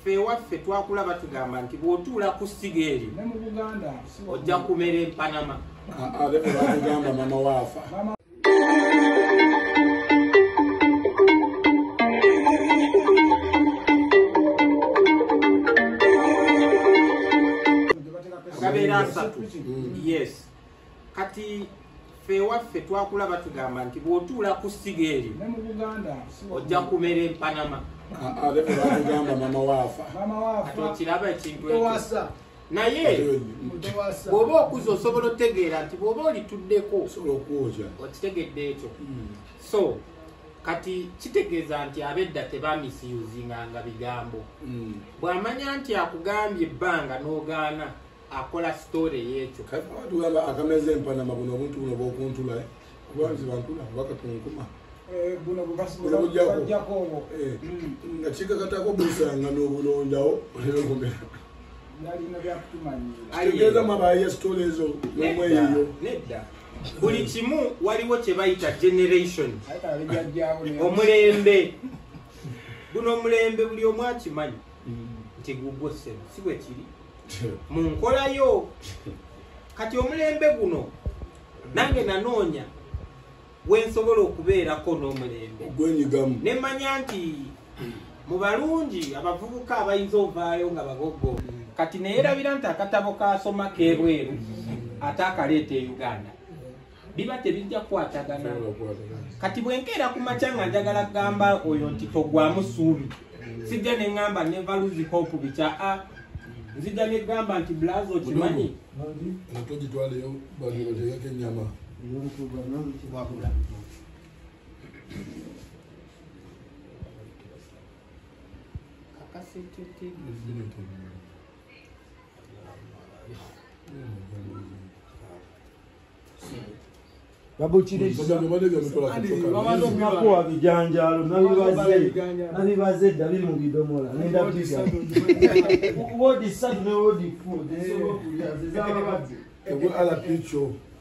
ffe ewaffe twakulaba tugamba nti bw'otuula ku ssiga eri ojja kumera empanama ate tebatugamba mama waafa. Gabeera asatu. Yes. Kati ffe ewaffe twakulaba tugamba nti bw'otuula ku ssiga eri ojja kumera empanama ate tebatugamba mama waafa mama ati waafa okiraba ekintu ekyo. Naye bw'oba okuza osobola otegeera nti bw'oba olituddeko okitegedde ekyo. So kati kitegeeza nti abedda tebamisiyuzinganga bigambo. Bw'amanya nti akugambye ebbanga n'ogaana akola sitore y'ekyo. Akameza empanama buno obuntu buno bwokuntula obwanzi bantula bakatunkuma. Eh, buno bwe basi- Buno bujjako. bajjako obwo nga kikakatako busanga n'obulondawo olekumera nalina byakutumanyira Ali tegeeza eyo. mabaye sitole ezo nomweyiyo nedda buli kimu waliwo kye bayita generation omulembe guno omulembe buli omu akimanyi nti gugwo ssebo si bwe kiri mu nkolayo kati omulembe guno nange nanoonya wensobola okubeerako n'omulembe. Ogwenyigamu. Nemanya nti mu balungi abavubuka abayinza ovaayo nga bagogo. Kati neyerabira nti akatabo kasoma kebweru ate akaleeta e uganda. Biba tebijja kukwatagana kati bwenkeera ku makya nga njagala kugamba oyo nti togwamu suubi sijja neŋŋamba neva luzi hope bica a nzijja negamba nti blazo okimanyi togitwaleyo bantu bategeko enyama wabula kakasetete nakuwa bijanjalo nabibaze nabibaze dda biri mu bidomola nenda piga wodi satu ne wodi fu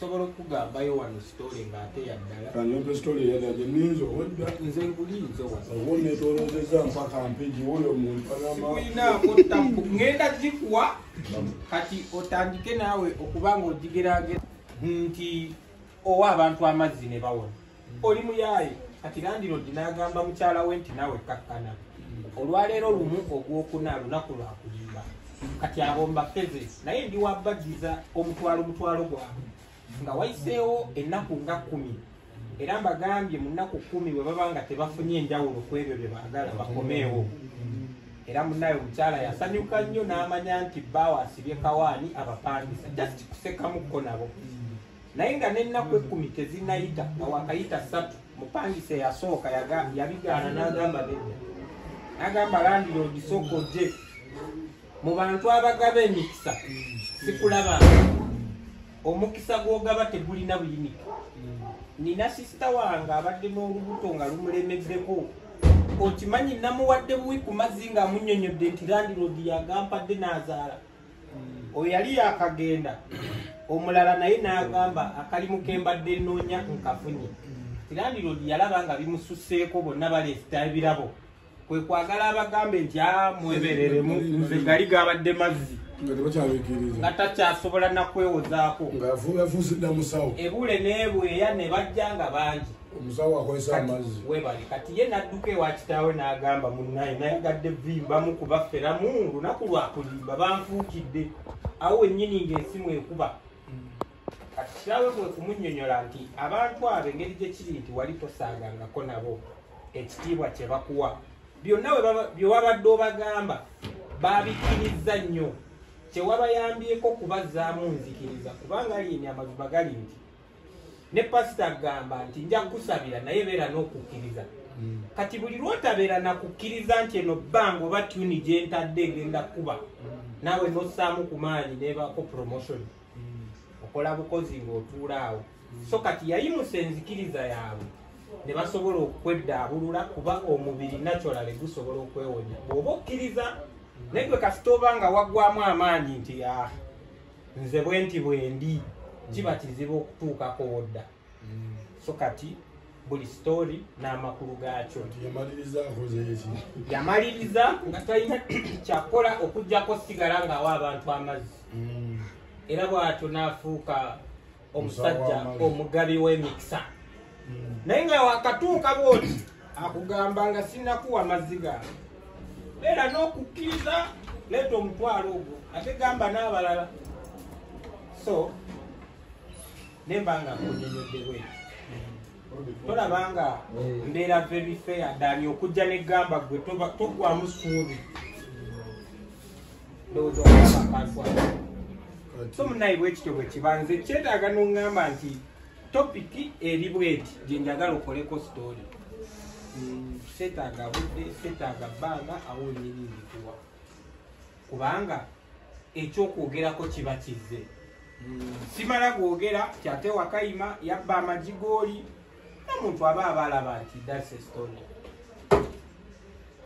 sobola okugambayo wano sitole ng'ate yaddala kanyompe sitole yadaje ninza owedda nze ngulinze wano obonetolozeza mpaka mpigi oyo tapu ŋŋenda gikuwa kati otandike naawe okuba nga ogigerageza nti owa abantu amazzi ne bawona. Oli muyaaye kati landirodi n'agamba mukyala we nti naawe kakkana. Olwaleero lumu ogwokuna lunaku lwakulimba kati abomba feze naye ndi wabbagiza omutwalo mutwalo gwabwe. Nga wayiseewo ennaku nga kumi era mbagambye mu nnaku kumi bwe baba nga tebafunye enjawulo ku ebyo bye baagala bakomeewo. Era munaye omukyala yasanyuka nnyo n'amanya nti bbaawo asibye kawaani abapangisa just kusekamukko nabo. Naye nga n'ennaku ekkumi tezinayita nga wakayita ssatu mupangisa eyasooka yabigaana n'agamba nedda n'agamba landiroodi sooka ojje mu bantu abagaba emikisa sikulabanga omukisa gw'ogaba tegulina buyinike nina sisita wange abadde n'olubuto nga lumulemeddeko okimanyi namuwadde buwi ku mazzi ng'amunyonyodde nti landiroodi yagampadde n'azaala. Oyo yali yakagenda omulala naye n'agamba akalimu ke mbadde nnoonya nkafunye tirandiroodi yalaba nga bimususseeko bonna baleesita ebirabo kwe kwagala abagambe nti a mwebereremu nze gali gabadde mazzi. Nga takyasobola nakwewozaako nga yafuusidda musawo. Ebule n'ebweya ne bajja nga bangi. Omusawo akozesa amazzi. webali kati ye nadduka ewa kitaawe n'agamba munnaye nayegadde vimbamu kubafferamu lunaku lwakulimba banfuukidde. Awo wennyini ng'esimu ekuba kati kitaawe bwe kumunyonyola nti abantu abo engeri gye kiri nti wali tosaagangako nabo ekitiibwa kye bakuwa byonna bye wabadde obagamba babikkiriza nnyo. Kyewabayambyeko kubazzaamu nzikiriza kubanga alieni amazima gali nti ne pasita agamba nti nja kukusabira naye beera n'okukkiriza. Kati buli lwotabeera nakukkiriza nti eno bbanga oba tuni gyentadde egenda kuba naawe nossaamu ku maanyi nebaako promotion. Okola bukozi ng'otuula awo. So kati yayimusa enzikiriza yaabwe ne basobola okweddaabulula kuba omubiri naturale gusobola okwewonya. Bw'oba okkiriza naye gwe kasita oba nga waggwamu amaanyi nti "Ah, nze bwe nti bwendi kiba kizibu okutuukako wodda. So kati buli story n'amakulu gaakyo. Yamaliriza nga talina kyakukola okugjako sigala ng'awa abantu amazzi. Era bw'atyo n'afuuka omusajja omugabi w'emikisa naye nga wakatuuka bwoti akugamba nga sinakuwa mazzi gawe era n'okukkiriza leeta omutwalo ogwo ate gamba n'abalala. So nemba nga kunyonyodde bweti tolaba nga mbeera very fair dani okujja negamba gwe togwamu suubi ndowooza okulaba akantu ako so munayi bwekityo bwe kibanze. Kyetaaga noŋŋamba nti topiki eri bweti gyenjagala okoleko story. Setaaga budde setaaga bbanga awo enyiriri kuwa kubanga ekyokwogerako kiba kizze. Simala gwogera kyate wakayima yabba amajigooli nomuntu aba aba alaba nti thats a story.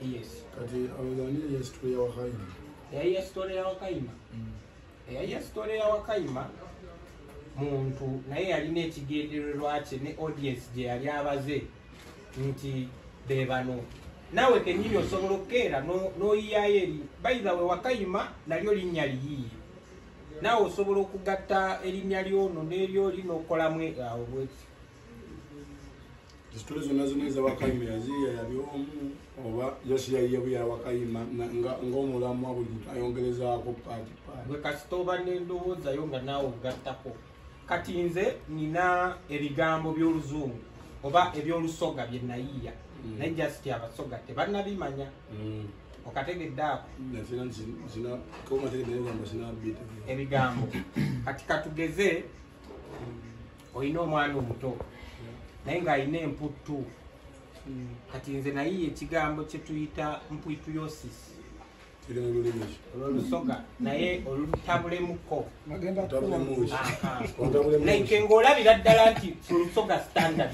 Yes. Kati abazani yesitule yawakaina eyayiya story ya wakayima eyayiya story ya wakayima muntu naye yalina ekigendererwa kye ne audience gye yali abaze nti be bano. Naawe kenyini osobola okukeera no- n'oyiyayo eri. Bayiza we wakayima nalyo linnya liyiiye. Naawe osobola okugatta erinnya lyono n'eryoli n'okolamu awo bweki esitule zonna zonna ezawakayima yaziya yali omu oba yosi yayiye buya wakayima na- nga- ng'omulamu wa buli muntu ayongerezaako paati paati gwe kasita oba nendowoozayo nga naawe ogattako kati nze nina ebigambo by'oluzungu oba ebyolusoga bye nayiiya. Mm. naye jasiti abasoga tebannabimanya. Okategedde ako ebigambo. Kati katugeze olina omwana omuto naye ng'alina emputtu. Kati nze nayiiya ekigambo kye tuyita mpwituyosis kiri mu lulimi ki olwolusoga naye. Otabulemu like ng'olabira ddala nti olusoga standard.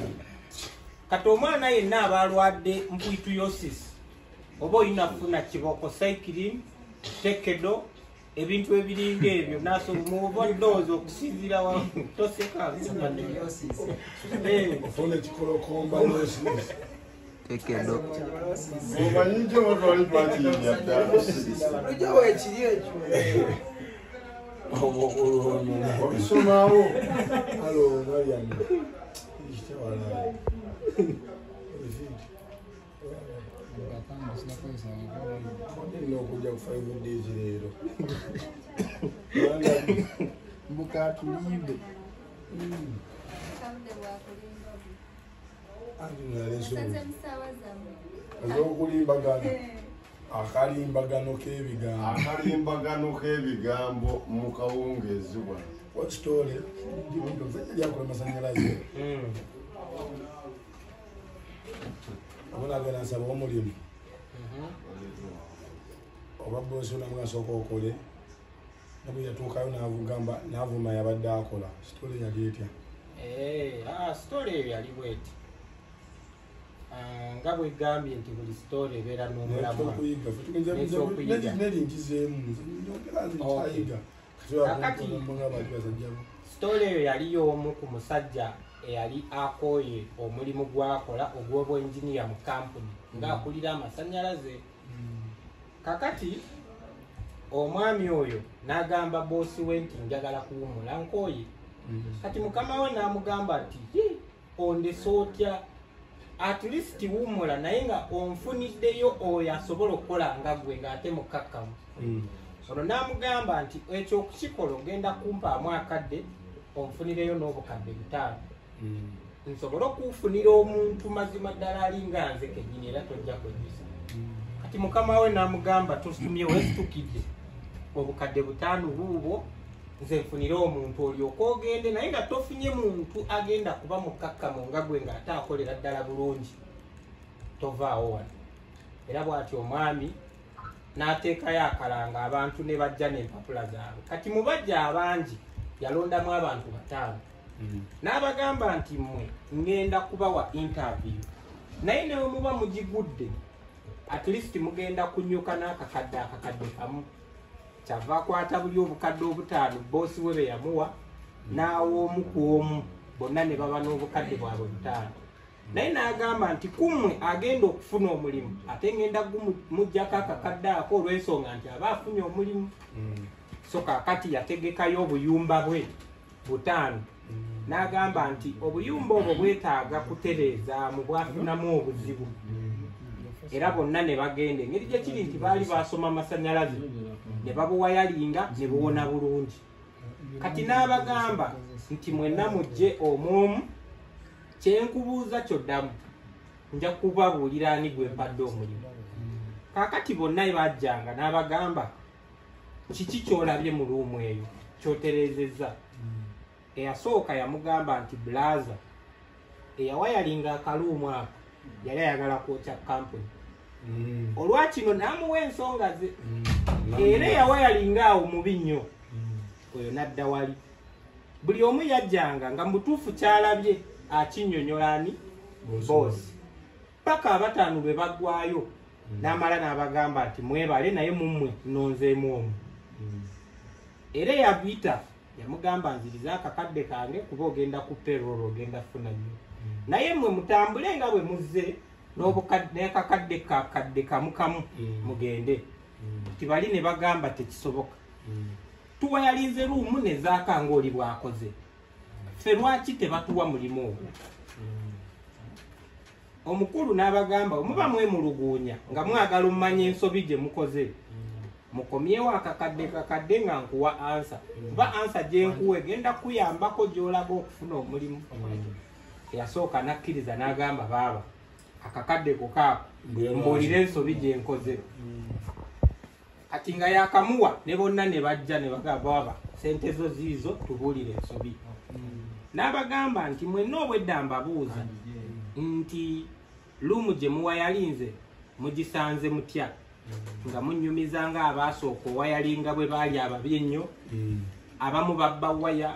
Kati omwana yenna aba alwadde mpwituyosis oba olina kufuna kiboko cyclin tekedo ebintu ebiringa ebyo nasomuba ndowooza okusinzira wa ekedo omanyi hum. tá nti obatwali twakiyinyaddala ojja weekiri ekyo obisomawo alomariam nokujja kufayo budde ekireero mbuka atulimbe musawazamu ez'okulimbagano akalimbagano k'ebigambo akalimbagano k'ebigambo mu kawungeezi wano wakitole lyakola masanyalaze mm. abonagenda nsaba omulimu Mhm. oba bosi onamu asooka okole. Nabwe yatuukayo navugamba navuma yabadde akola. Sitole yali etya? Eh, ah, story eyo yali bweti nga bwegambye nti buli story ebeera n'omulamwa. Ekyokuyiga N'ekyokuyiga. neri nkizeemu nyongera Okay. ntayiga. Kakati- ngabantu basajjabo sitole eyo yali y'omu ku musajja eyali akooye omulimu gwakola ogw'obwenjiniya mu kampuni ng'akulira amasanyalaze kakati omwami oyo n'agamba boosi we nti njagala kuwumula nkooye. Kati mukama we n'amugamba nti "Hi, ondese otya at least wumula naye nga onfuniddeyo oyo asobola okukola nga gwe ng'ate mukakkamu ono n'amugamba nti ekyo okukikola ogenda kumpaamu akadde onfunireyo n'obukadde butaano. Nsobole okufunira omuntu mazima ddala alinga nze kenyini era tojja kwejjusa kati mukama we n'amugamba tusumye wesitukidde obukadde butaano buubwo nze nfunire omuntu olyoka ogende naye nga tofunye muntu agenda kuba mukakkamu nga gwe ng'ate akolera ddala bulungi tovaawo wano. Era bw'ati omwami n'ateekayo akalanga abantu ne bajja n'empapula zaabwe. Kati mu bajja abangi yalondamu abantu bataano. N'abagamba nti mmwe ŋŋenda kubawa interview. Naye newe muba mugigudde at least mugenda kunyuka n'akakadde akakadde kamu kyava akwata buli obukadde obutaano boosi we be yamuwa n'awoomu ku omu bonna ne baba n'obukadde bwabwe butaano naye n'agamba nti kummwe agenda okufuna omulimu ate ŋŋenda mugjako akakadde ako olw'ensonga nti aba afunye omulimu. So kakati yategekayo obuyumba bwe butaano. N'agamba nti obuyumba obwo bwetaaga kutereezaamu bwafunamu obuzibu era bonna ne bagenda. Engeri gye kiri nti baali basoma amasanyalaze ne babuwayalinga ne buwona bulungi. Kati n'abagamba nti mwenna mujje omwomu kyenkubuuza kyoddamu nja kubabuulira ani gwe mpadde omulimu. Kaakati bonna bajjanga n'abagamba kiki kyolabye mu luumu eyo kyoterezezza eyasooka yamugamba nti blaza eyawayalinga akaluumu ako yali ayagala kwokya kampuni olwakino n'amuwa ensonga ze era eyawayalinga awo mubi nnyo oyo nadda wali. Buli omu yajjanga nga mutuufu kyalabye akinyonyola ani? Boosi paka abataano lwe baggwayo n'amala n'abagamba nti mwebale naye mummwe nonzeemu omu. Era eyabita yamugamba nziriza akakadde kange kuba ogenda ku perol ogenda kufuna nnyo. Naye mmwe mutambule nga bwe muzze n'akakadde kakadde kamu kamu mugende. Tibali ne bagamba tekisoboka tuwayalinze luumu nezaaka ngaoli bwakoze. Ffe lwaki tebatuwa mulimu ogwo? Omukulu n'abagamba omuba mwemuluguunya nga mwagala omumanya ensobi gye mukoze. Mukomyewo akakadde kakadde nga nkuwa ansa. Kuba ansa gyenkuwa egenda kuyambako gyolaga okufuna omulimu. Eyasooka nakkiriza n'agamba baaba akakadde kukaako mbuulire ensobi gyenkoze kati nga yakamuwa ne bonna ne bajja ne bagamba baaba sente zo ziizo tubuulire ensobi. N'abagamba nti mwenna obwedda mbabuuza nti luumu gye muwayalinze mugisanze mutya? Nga munyumiza nga abaasooka owayalinga bwe baali ababi ennyo abamu babba waya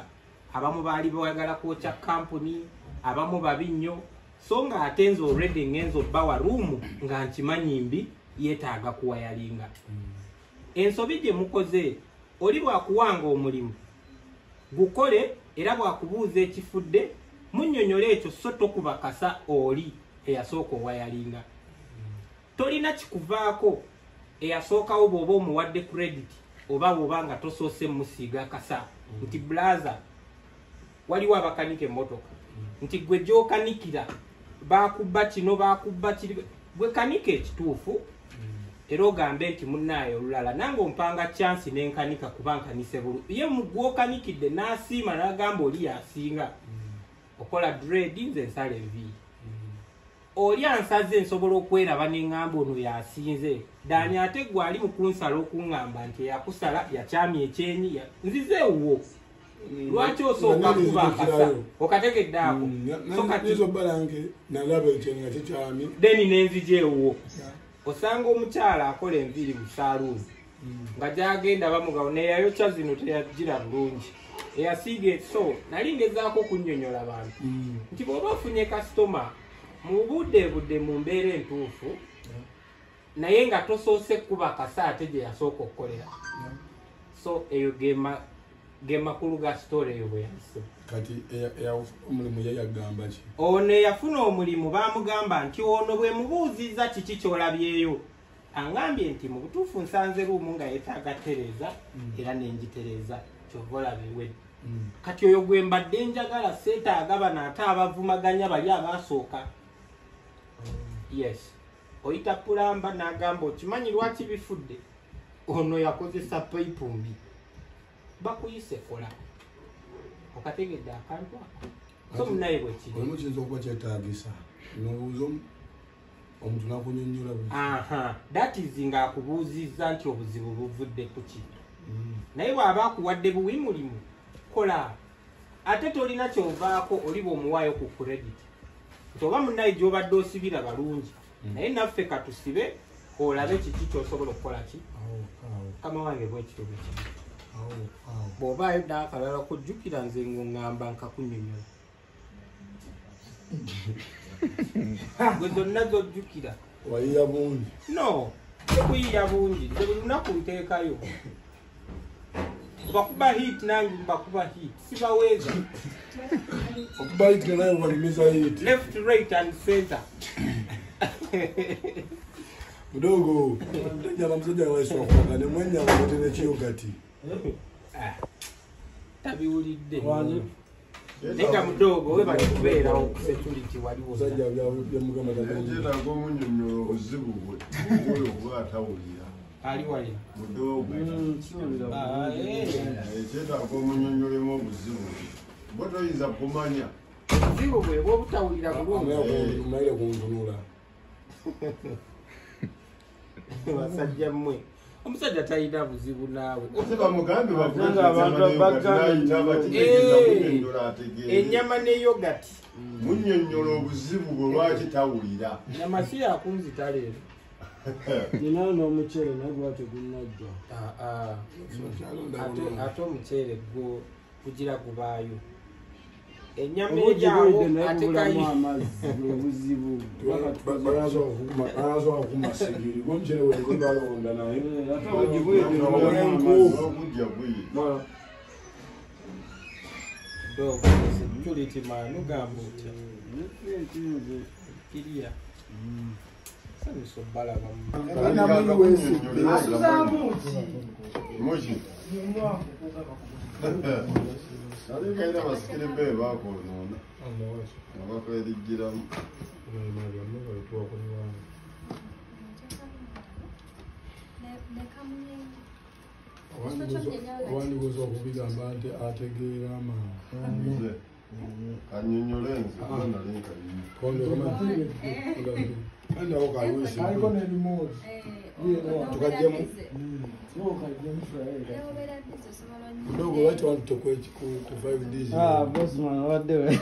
abamu baali bayagala kwokya kampuni abamu babi nnyo so nga ate nze olredi ŋŋenza obbawa luumu nga nkimanyi mbi yeetaaga kuwayalinga. Ensobi gye mukoze oli bwakuwanga omulimu gukole era bwakubuuza ekifudde munnyonnyola ekyo so tokuba kasa oli eyasooka owayalinga. Tolina kikuvaako eyasookawo bw'oba omuwadde credit oba bw'oba nga tosoose musiiga kasa. Nti blaza waliwo abakanika emmotoka. Nti gwe gyokanikira bakubba kino bakubba kiri gwe kanika ekituufu era ogambe nti munnaayo olulala nange ompanga chansi nenkanika kuba nkanise bulu ye mugwokanikidde n'asiima n'agamba oli yasinga okola dredi nze nsala enviiri oli ansaze nsobola okweraba neŋŋamba ono yasinze dani ate gwe ali mukunsala okuŋŋamba nti eyakusala yakyamya ekyenyi nzize ewwo lwaki osooka kuba akasa? Okategedde ako. so kati nizo balange nalaba ekyenyi nga kikyami. Deni nenzija ewwo osanga omukyala akola enviiri mu saaluuni. Nga gyagenda bamugawo neyayokya zino teyagira bulungi. Eyasiiga so nali ngezaako okunnyonnyola bantu. Nti bw'oba ofunye kasitoma mu budde budde mu mbeera entuufu naye nga tosoose kuba kasa ate gye yasooka okukolera so eyo gema- ge makulu ga sitole eyo bwe yayise kati omulimu yayagamba ki? Ono eyafuna omulimu bamugamba nti ono bwe mubuuziza kiki kyolabyeyo? Angambye nti mu butuufu nsanze luumu nga yeetaaga tereeza era nenjitereeza kyova olaba ewedde kati oyo gwe mbadde njagala seetaaga bano ate abavumaganya bali abaasooka yes. Oyita pulamba n'agamba okimanyi lwaki bifudde? Ono yakozesa payipu mbi bakuyise kola okategedde akantu ako. So munaye bwe kiri. Olimu kiyinza okuba kyetaagisa. Nobuuza omu- omuntu nakunyonyola that is ng'akubuuzizza nti obuzibu buvudde ku ki? Naye bw'aba akuwadde buwi mulimu kola. Ate tolina kyovaako oli bw'omuwaayo ku credit. Nti oba munaye gy'obadde osibira balungi naye naffe katusibe olabe kiki kyosobola okukola ki? Kama wange bwekityo bwekiri bw'obaayo n'akalala kujjukira nze ngoŋŋamba nkakunyonyola gwe zonna zojjukira. Wayiya bungi. No tekuyiya bungi. Nze buli lunaku nteekayo bakuba hit nange mbakuba hit sibaweeza. Okubayitira naye balimiza yiti left right and center mudogo tejaba musajja waiswakuga nemwenyama mutene kiyogati Ah, tabiwulidde naye nga mudogo we bali kubeerawo ku security waliwo musajja byamugamba Nkyetaaga omunyonyola obuzibu bwe bwoyo okuba atawulira ali wali mudogo Ah, eh. ekyetaaga omunyonyolemu obuzibu bwe toyinza kumanya obuzibu bwe bwobutawulira bulungi maire kuntunula basajja mmwe omusajja talina buzibu naawe. Ennyama ne yogati munnyonnyola obuzibu bwe lwaki tawulira. Nyama si yakunzita leero. Ninayo n'omuceere naye gwa tegunnajja Ah, ah. Ate- ate omuceere gwo kugira gubaayo ennyama eryawo ate kubulamu kayi amazzi bwebuzibu banasobola kukuma sigiri gwomukyere wegebalonda naye ate ogibulidde nebulamu amazzi okujja bwiyi dogo security man ugamba otya kiriya sanyusa obbalaba muki alikaina basikire be bakonoona abakwerijjiramu owandikoza okubigamba nti ategeera amaanyi nze Nani wakayuzi? Yes, Haiko na remote. Tukajemu. Sio kajemshwa yeye. Ndogo watu wanitokoe ku 5 days. Ah, boss man, what the way.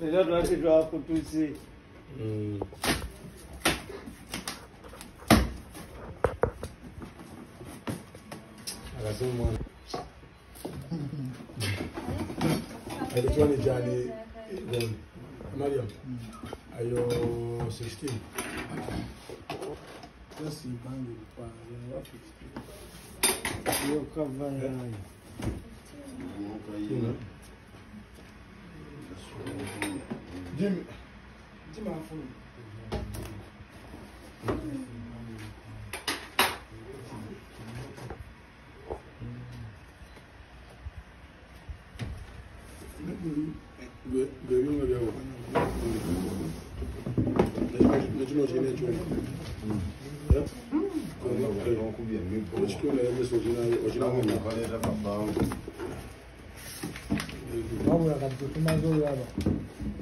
Ndio tunashitwa hapo tusi. Mm. Akasema alikuwa ni jani eh, Mariam. Mm. ayo 16 yasimbange kwanza iyo kava yayo Jimmy, Jimmy, I'm full. Ekitunda yagesa okinamu nakaleeta kabangu wabula kati tetumaze olaba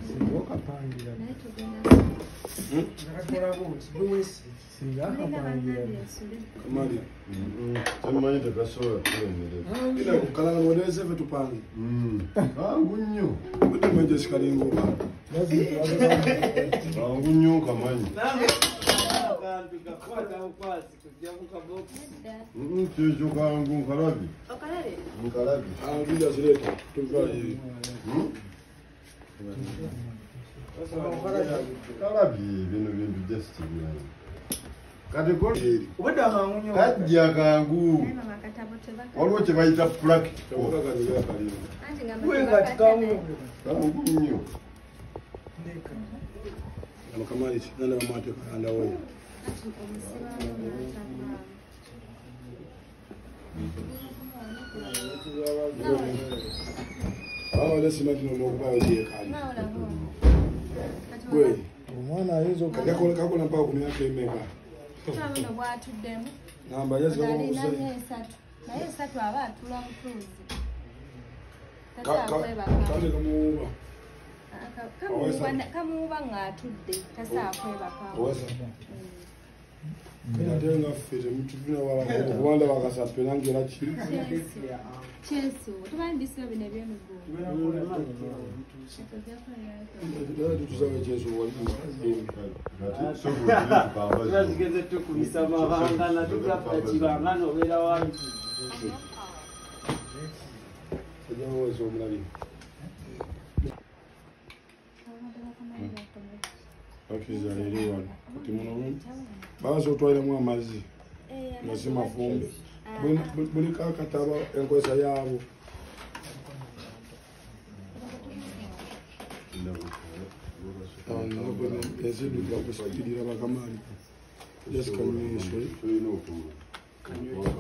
singa okapangira nakakolako nti bwesi singa akapangira kamali temanyi tekasobola kulemerera ina kukalanga nodesefe tupange kangu nnyo utemenje sikalinguka kangu nnyo nkamanyi akantu kakwata bukwasi kujja mukabokisi kyekyo kangu nkalabi nkalabi alida zireta tuvaye kalabi bino bintu just byange kati eri obadde akangunyo kajja kangu waliwo kye bayita practical kabukakazirakalina wekati kangunyo kangu nnyo abawale simatino nokubayo gyekali gwe omwana ayinza kakola mpaka ku myaka emeka bwatuddemu namba alina yazikamuze esatu naye esatu aba atula butuuzi kamuwuba kamuwuba ng'atudde tasaakwebaka owasa ate nga ffe temutuvinaokubanda bakasape nange era ki kyensi tumanyi bisiro bino ebyemigugu tutusawe kyeso tuba zigeze tukumisa mabanga natugafuna kibanga nobeera wangi ojawooza omulabi bakiriza leero wano muno baasa otwaliramu amazzi nga si mafumbe. Buli- buli- buli kakataba enkozesa yaabo ensidukira kusitirira bakamaali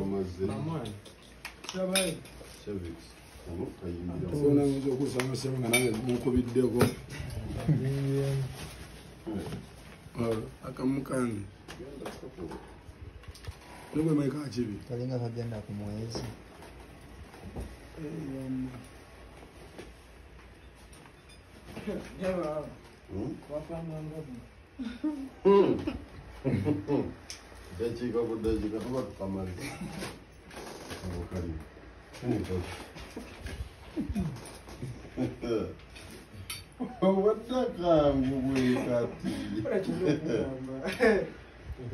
amazzi tubona nza okusanga sebe nga nange munkubiddeko akamu kange nogwemaika kibi kalinga kagenda ku mwezi dakiika ku dakiika tuba tukamazzi ako kali obadde kangu bwe kati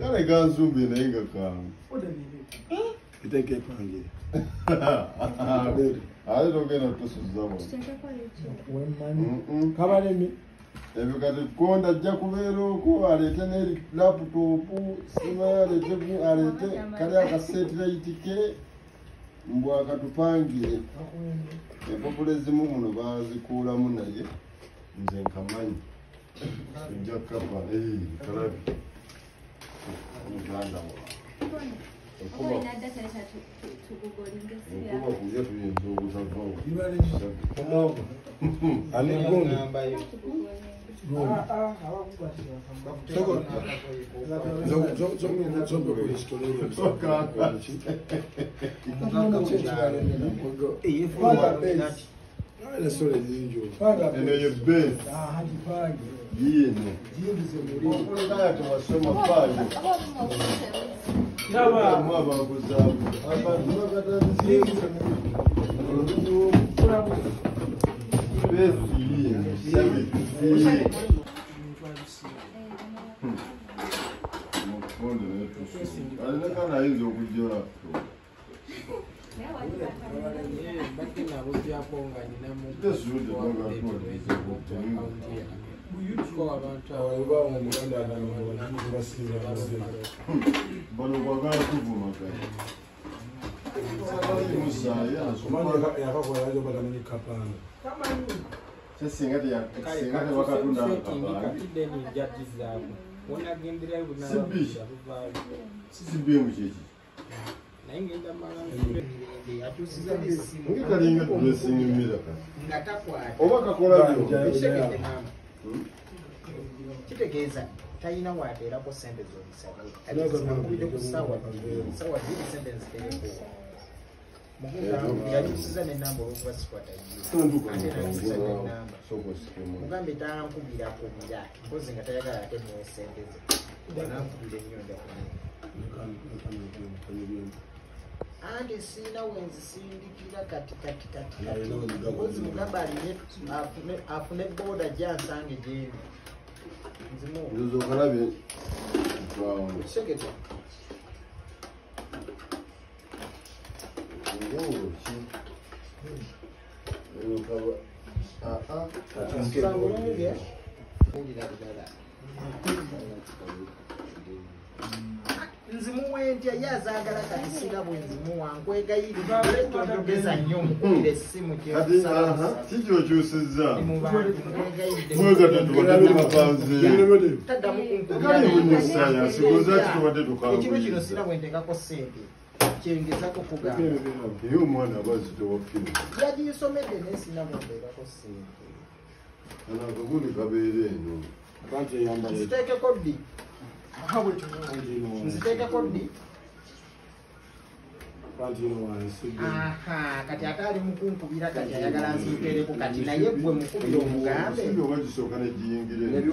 kale kansumbe naye nga kangu iteeka epangire ate togenda tusuzamu kabalemi ebyo kati konda ajja kubeera okwo aleete ne laputopu sima aleete aleete kali akasetirayiti ke mbwakatupangire empapula ezimu muno bazikuulamu naye nze nkamanyi ojja kapa kalabi muganda wa okuba okuba kulya tuyinza obutavawo ani gundi esola resore y'ijoro nkeneye besi aha gipange yine byibuze muri aya masomo apange yaba baguza abantu bagadazize besi yine yabitse umukondo rero tushobora ari n'akana yinjiye kujya Just you, the Bible dressing miraka nga takwata oba kakola kitegeeza talina wateerako sente zomusabye ku sawa sawa ziri sente nzitereko yakyusiza nenamba olwokuba sikwata ate nakyusiza nenamba mugambe tankubira kubira mpozi nga tayagala ate muwe sente ze banankubira ennyo nja anti siina wenzisindikira kati kati kati mpozi mugambe aline afune- boda gyansange gyendi nzimu ndoza okalabye twawo sekete. Njawulo ki eno kaba. Aa Sangulunge. Wulira ddala. Nzimuwa entya ye azaagala kati sira bwe nzimuwa nkwegayirira togeza nnyo omukubira essimu kati aha kikyokyusizza ekiro kino sira bwe nteekako sente kyengezako kugamba. Naye omwana abazi tewakkiriza yaginsomedde naye sina bwe nteekako sente kana akagundi kabeera eno. Nziteekeko ddi nziteekeko ddi kati ate ali mukunkubira kati ayagala nzitereko kati naye gwe mukubira omugambe. Simbi oba gisooka negiyingira eno.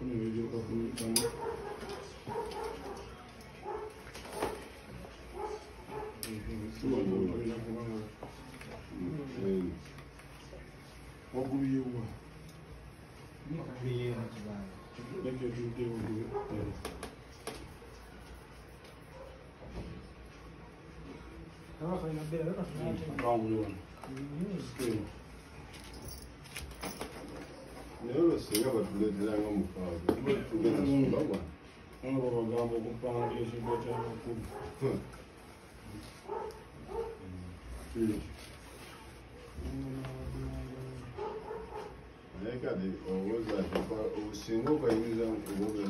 omwana olyoka obuyingiza mukano temwana tokategeera kati nze nkamanyi nina abaana mwenda ate bonna omukubayo ono basinga batuleetera nga mukaaga tugenda kulaba nabo bagamba okupanga ekigo kyabakulu naye kati olowooza ti obusinga okayinza obuga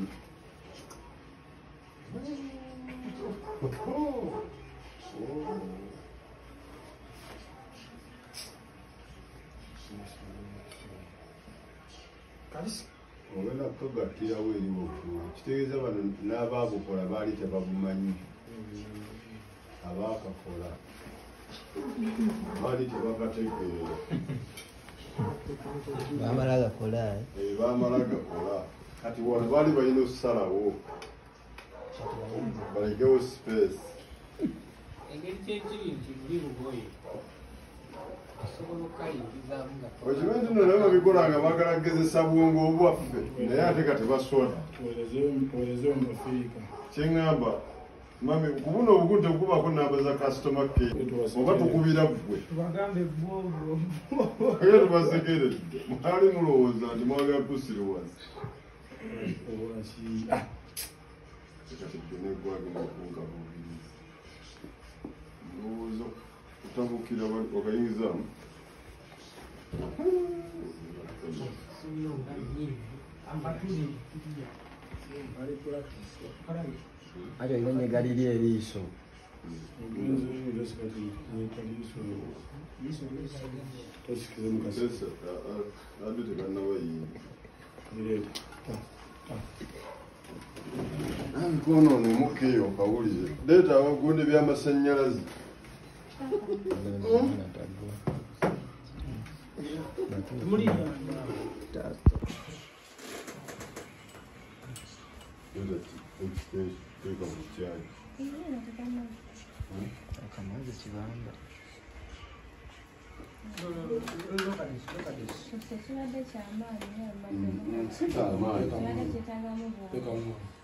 ogenda kugattirawo eri bukulu kitegeeza bano n'abaabukola baali tebabumanyi. Abaakakola baali tebakategeera bamala gakola. Eh, baamala gakola. Kati wano baali balina okusalawo. Balegewo space. Engeri kyekiri nti buli bugoye osobola okukayingizamu nga okimanyi nno naye babikola nga baagala kugezesa bwongo obwaffe naye ate ka tebasola kyeŋŋamba mami kubuno obukulu tekukubako namba za kasitoma ke oba tukubira ggwe? Era tubasekeredde. Mwali mulowooza nti mwagala tusiriwazi obwaki kati genegwagenda okunkabubiriza ndowooza kutabukira okayingizamu ate olina enyega 無理やな。だと。Você sabe, mãe? Você sabe, mãe?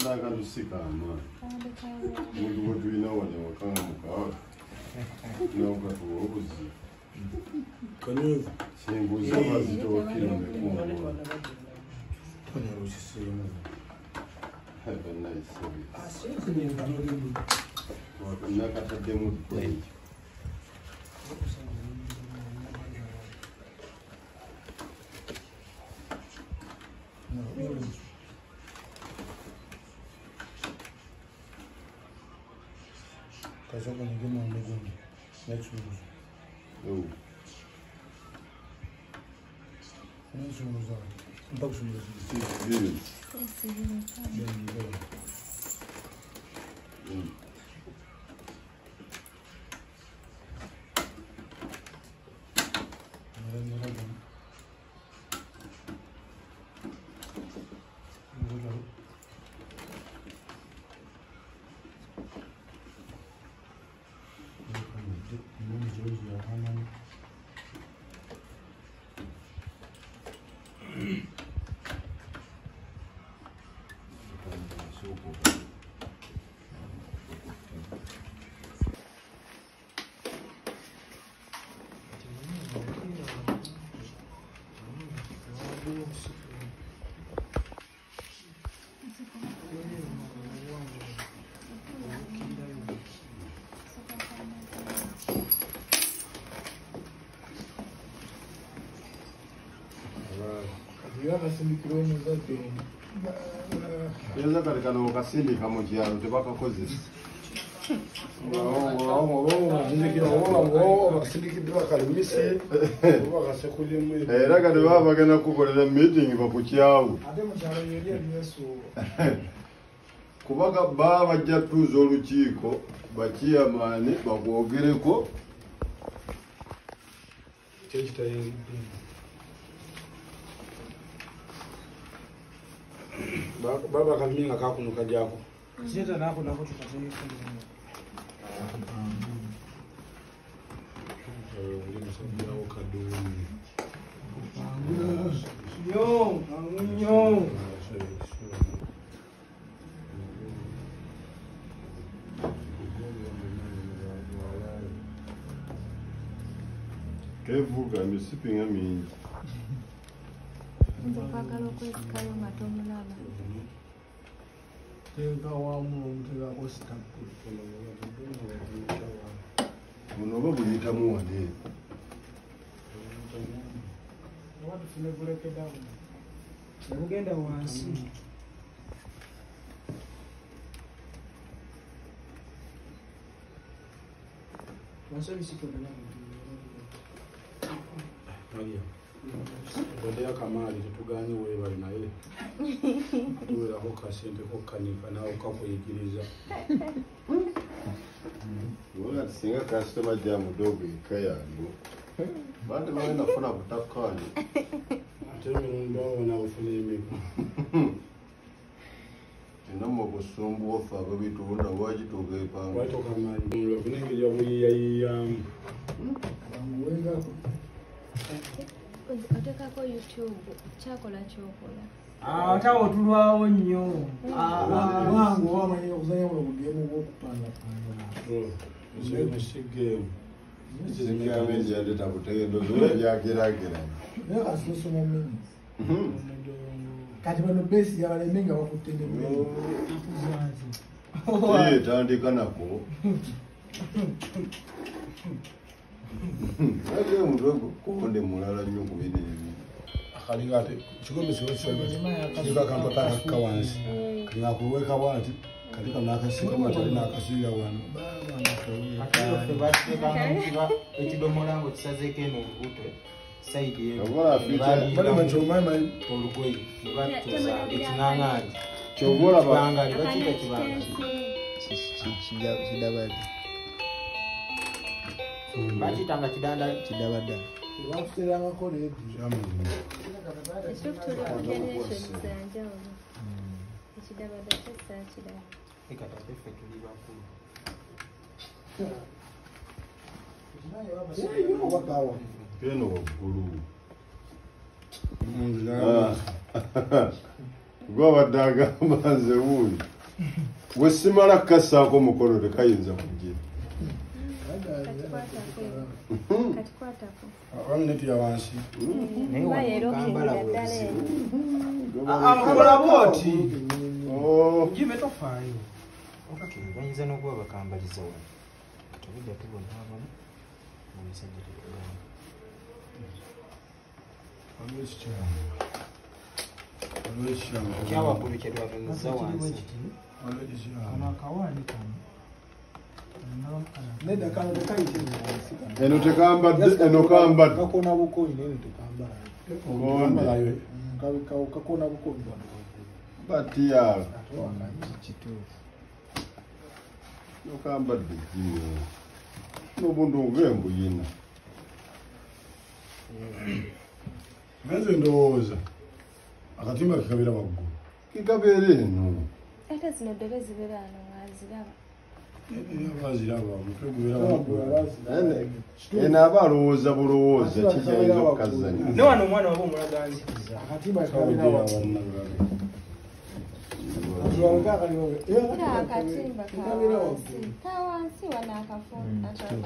anakanusika amani muntu wethu inawanya wakangamugaba nawukatuwakuzi singuza bazitokile nekumwa Have a nice service. Nakatadde mu ddenge. No. Casou com ninguém, não, ninguém. Next move. Eu. Next move, ó. Um pouco de move. Sim, sim. Sim, sim. Bem, bem. Bem. укутан. Я на самикроне запень. Era kati kano okasindika mu kyalo tebakakozesa era kati baba bagenda kukolera meeting ebyesuubo kubanga baba bajja tuuza olukiiko bakiyamaani bagwogereko kyekitayingidde baba kaminga kakunuka jako cheta nako nako tukatekaduuni yo yo kevuga emisipi nga mingi. Nze kwagala okwesikayo nga tomulaba teeka wamu omuteekako sitapu buno oba buyitamu wale oba tufune bulekedamu ebugenda wansi wansi ebisikolera maria odeyo kamaali tetuganye weebali naye. Tuwerako kasente kokkanika nawe kakuyigiriza nga tisinga kasitoma jamudogo eka yange bandi bagenda kufuna butakkaani ate emirundi awona bufuna emika enamo obusumbu wafe ababitunda wakituuka epanga watoka maali okunengeri obuyiyayiyamu banguwengako otekako youtube kyakola kyokola. Ate awo tulwawo nnyo. Wange owamanyire okuzanya buno bugemu bwokupandapanda sigemu zigambe ndyandeta butegendozola byageraageranya naye kasimusoma mini kati bano besi abaleme nga bakutte nemere ye etandika nako ate omutwe gukonde mulala nnyo ku bino ebi akalinga ate kigomesiwekakampakaka wansi kalingakuweka bwati kali kanakasikamati nakasiira wano ate ffe bateekamukiba ekidomola nga okisazeeko eno olubuto saidi Kabola afite- balimakyomanyi olugoye nebatuza ekiŋaŋaanyi kyoba olaba kibangali bakiyita kibangali kirala ekati ate ffe tuli bakulu eno waggulu. Gwabadde agamba nze wuuyo bwe simala kukassaako omukono tekayinza kujja eno. akola bwoti Oh, gibe tofaayo bayinza n'okuba bakambaliza wano tobudda tubonabona omusajja tetugamba ekyawaggulu kyetwatumiza wansi waliwo ekikyamu akawaani kano nedda kano tekayite wansi kano eno tekambadde eno kambadde. kakona bukoyi nene tekambala. Kakona bukoyi kituufu. Nokambadde jino nobuntu ngembuyina genze ndowooza akatimba kekabera waggulu. Kikabeera eno. Ate zino ddebe zibeera wano waziraba abaziraba omutwe gubeera waggulu eno aba alowooza bulowooza kikyayinza okukazanya ne wano omwana waba omulaga nzikiza akatimba kekabera era akatimba kawansi kawansi wano akafu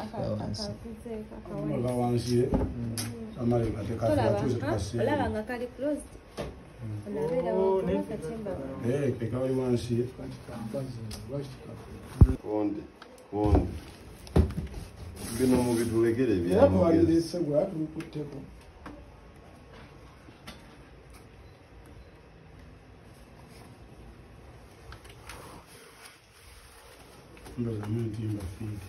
akakuzeeko aga akawai wansi amale tolaba gatekatuze ha? olaba tukasiira nga kali closed olabeera waggulu akatimba ekali wansi konde konde bino mubitulekere era byamugezi twalirese gwe atulikutteko ndolamu entimba fiiti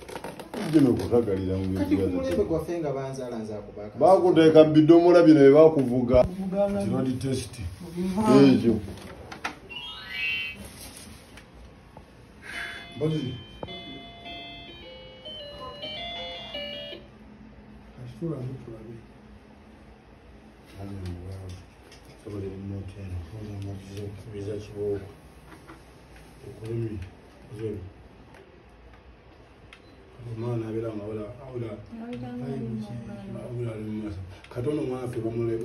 jime kutagalira mu kati bintu kumulembe byazze gwaffe nga banzaala nzaakubaka bakuteeka mu bidomola bino byebakuvuga kuvuganga kirwadi tesiti ekyo mpozi omwana abeera nga awula awula. Awula ali mumasa katono omwana ffe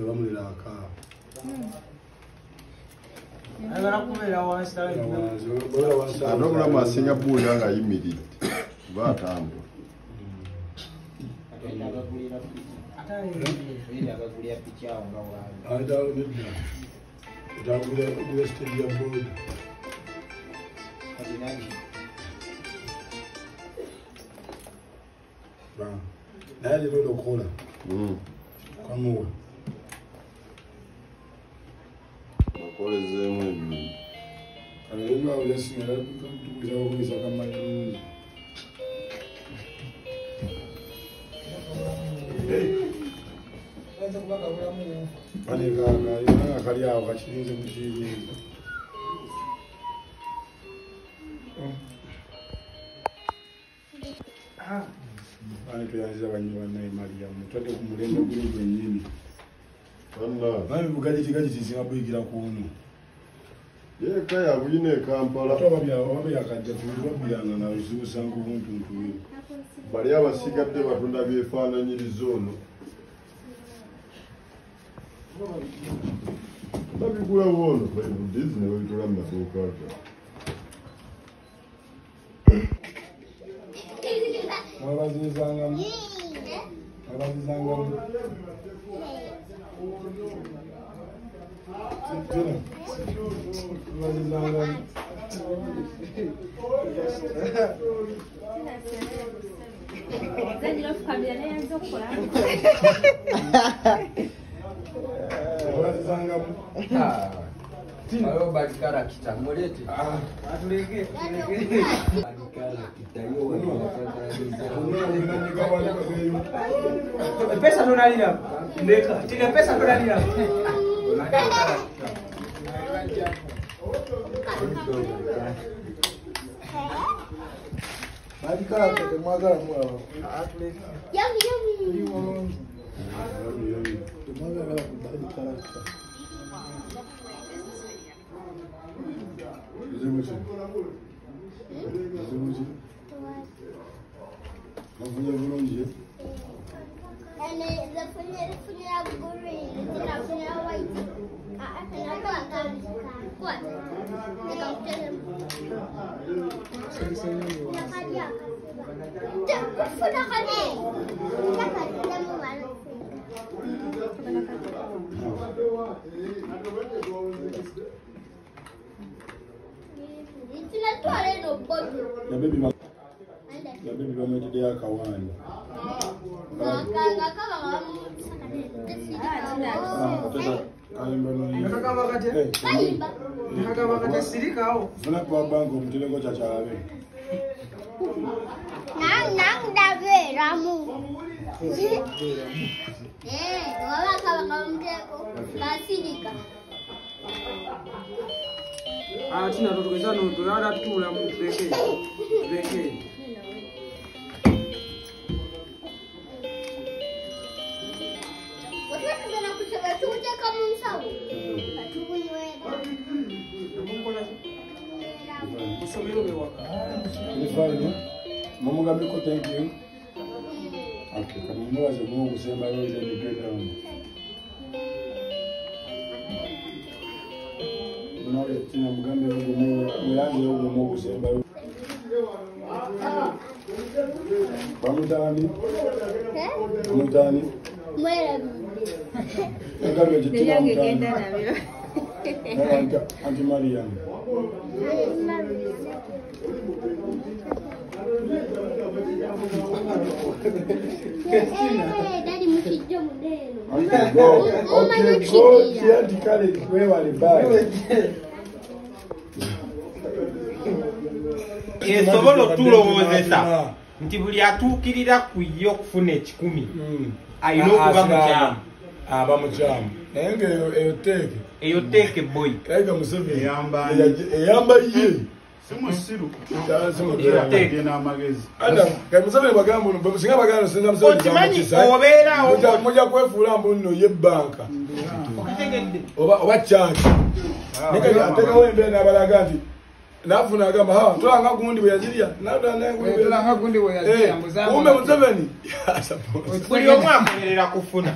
bamulera akaaba ate omulamu asinga buulira nga ayimiridde. Kuba atambula. Agagulira piki awo nga naye lero lokola Mm. kwamuwa bakolezeemu ebintu. Alebawulasingaatukuzabakozesa kamalungi anekanga kali awo kakirinze mukirinza ani tuyanziza banyi bannaye mariyamu twadde ku mulembe guli gwennyini. Bannange, naye bugajiti gajiti singa buyigira kuno yeeka yabuyina ekampala ate oba byakajja tubabbiranga nawe zibusanga obuntuntuwe bali abasigadde batunda byefaananyiriza ono. Babigulawo ono disney babitula mu maduuka Paradis zangam. Paradis zangam. Canım. Paradis zangam. Zeni lofu kabilene yanzo kula. Paradis zangam. Ha. Ayo bakikara kitamulete. Ah. Atulege. Atulege. pesa non arriva tile pesa no nalira Madikata temwagala mwawo. Yami yami. Temwagala kubadikala. Zimwe. Jangan pernah kali. nabebi bamweteddeyo akawaani funa kubabanga omutendeko kyakyalabe nandabeeramu wabakabaka omuteko kasirika atina totukweza nodoyo alatula mu beke beke nomugambeko thank you okay kamimubaze muokusembayo nze ndipedaamu n'olwekitino mugambe esobola otulowoozesa nti buli atuukirira ku ye okufuna ekikumi alina okuba mukyamu. aba mukyamu. Naye ngaeyo eyo teeke eyo teeke boy. Kaiga museveni Eyamba ye. Okimanyi zamukisa obeerawo Muja- mujja kwefuula mbu nno ye banka okitegedde oba naye atekawo embeera n'abalaga nti nafuna agamba ha tolanga gundi bwe yazirya. Tolanga gundi bwe yazirya, muzambu kumbe nate. museveni. Buli omu akolerera kufuna.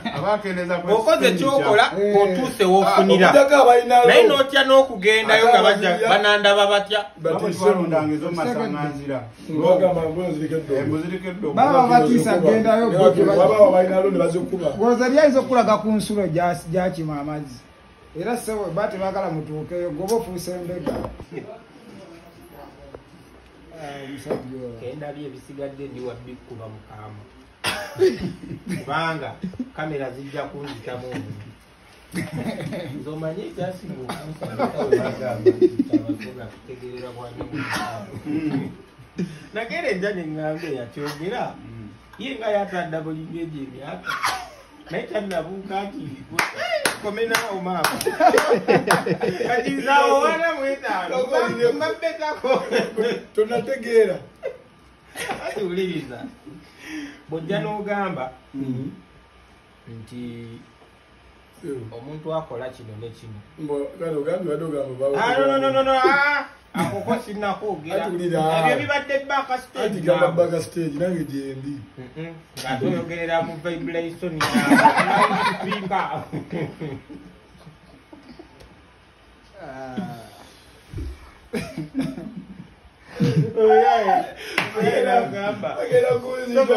Okoze kyokola otuuse woofunira naye n'otya n'okugendayo nga banandaba batya Baba bakiisa gendayo gwoza lyayinza okukulaga ku nsulo gya- gyakima amazzi era sewe ba tebagala mutuukeyo goba ofuusa embega omusajja oyo. endabye ebisigadde ndi wabbikkuba mukaamu kubanga kamera zijja kunzitamu omuntu. Nzomanye ekyasimuabasoga kutegerera nagera enja neŋŋamba eyakyogera ye nga yatadda bulimbi egyo emyaka. Naye tannabuuka nti komenaawo maama katizawo wana mwetaano mbabbetako tonategeera atiwuliriza bwojja n'ogamba nti omuntu akola kino ne kino Ah, ah, akoko sinnakwogera Atuwulira. ebyo bibadde baka anti stage nange gyendi Mhm. nga toyogerera mu vibration pinka agenda kunzita